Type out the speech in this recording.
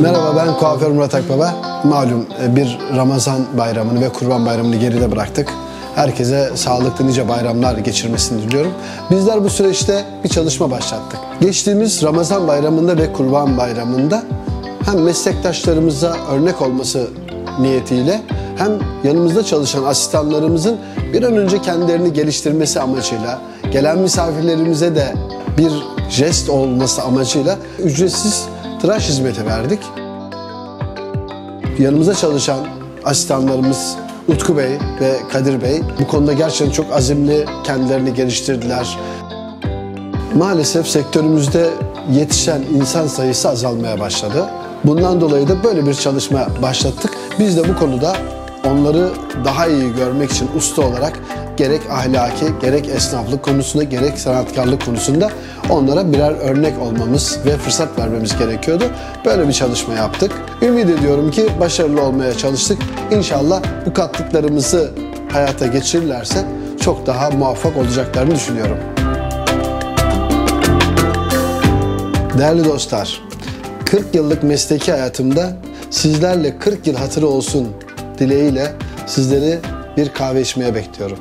Merhaba ben kuaför Murat Akbaba. Malum e, bir Ramazan bayramını ve Kurban bayramını geride bıraktık. Herkese sağlıklı nice bayramlar geçirmesini diliyorum. Bizler bu süreçte bir çalışma başlattık. Geçtiğimiz Ramazan bayramında ve Kurban bayramında hem meslektaşlarımıza örnek olması niyetiyle hem yanımızda çalışan asistanlarımızın bir an önce kendilerini geliştirmesi amacıyla gelen misafirlerimize de bir jest olması amacıyla ücretsiz tıraş hizmeti verdik. Yanımızda çalışan asistanlarımız Utku Bey ve Kadir Bey bu konuda gerçekten çok azimli kendilerini geliştirdiler. Maalesef sektörümüzde yetişen insan sayısı azalmaya başladı. Bundan dolayı da böyle bir çalışma başlattık. Biz de bu konuda onları daha iyi görmek için usta olarak gerek ahlaki, gerek esnaflık konusunda, gerek sanatkarlık konusunda onlara birer örnek olmamız ve fırsat vermemiz gerekiyordu. Böyle bir çalışma yaptık. Ümit ediyorum ki başarılı olmaya çalıştık. İnşallah bu kattıklarımızı hayata geçirirlerse çok daha muvaffak olacaklarını düşünüyorum. Değerli dostlar, 40 yıllık mesleki hayatımda sizlerle 40 yıl hatırı olsun dileğiyle sizleri bir kahve içmeye bekliyorum.